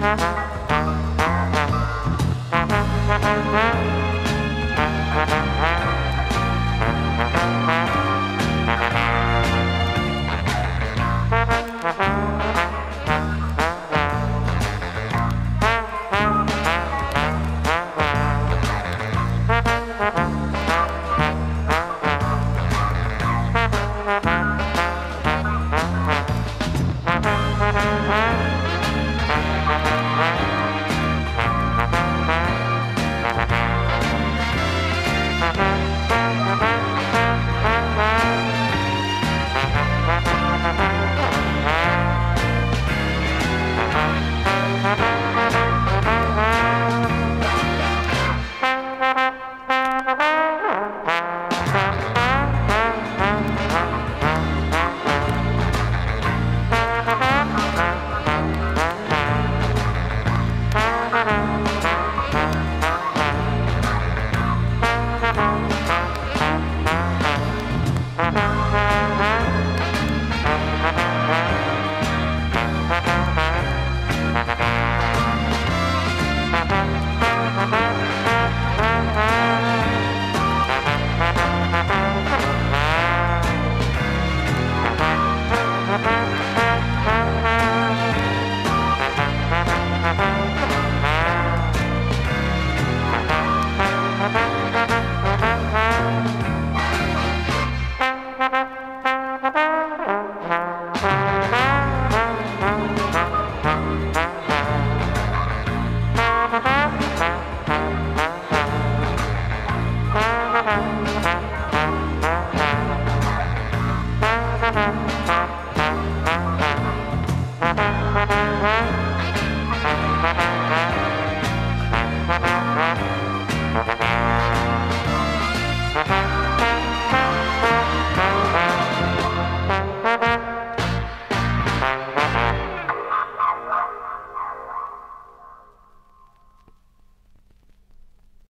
Mm-hmm.